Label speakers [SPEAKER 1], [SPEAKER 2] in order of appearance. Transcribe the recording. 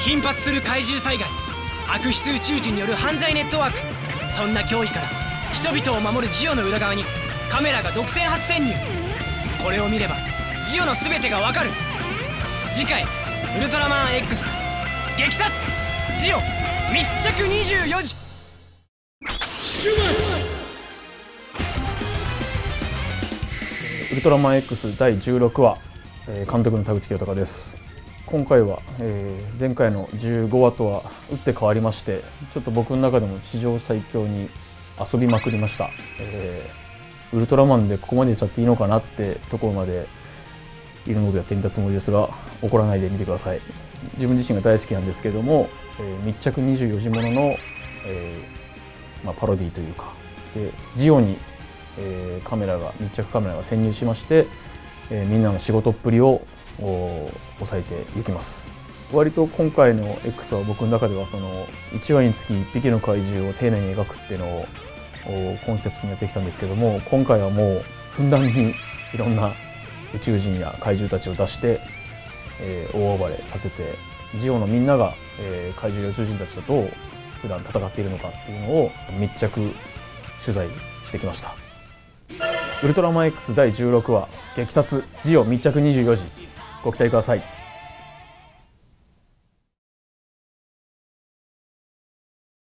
[SPEAKER 1] 頻発する怪獣災害。悪質宇宙人による犯罪ネットワーク。そんな脅威から人々を守るジオの裏側にカメラが独占初潜入。これを見ればジオの全てがわかる。次回「ウルトラマン X 激殺！ジオ密着24時」
[SPEAKER 2] ウルトラマン X 第16話、えー監督の田口清隆です。今回は、えー前回の15話とは打って変わりましてちょっと僕の中でも史上最強に遊びまくりました、えーウルトラマンでここまでやっちゃっていいのかなってところまでいろんなことやってみたつもりですが怒らないでみてください。自分自身が大好きなんですけども、えー密着24時ものの、えーまあ、パロディというかでジオにえカメラが密着カメラが潜入しまして、えみんなの仕事っぷりをお抑えていきます割と今回の X は僕の中ではその1話につき1匹の怪獣を丁寧に描くっていうのをコンセプトにやってきたんですけども今回はもうふんだんにいろんな宇宙人や怪獣たちを出して、えー大暴れさせてジオのみんなが、えー怪獣や宇宙人たちとどう普段戦っているのかっていうのを密着取材してきました。ウルトラマン X 第16話激殺ジオ密着24時ご期待ください。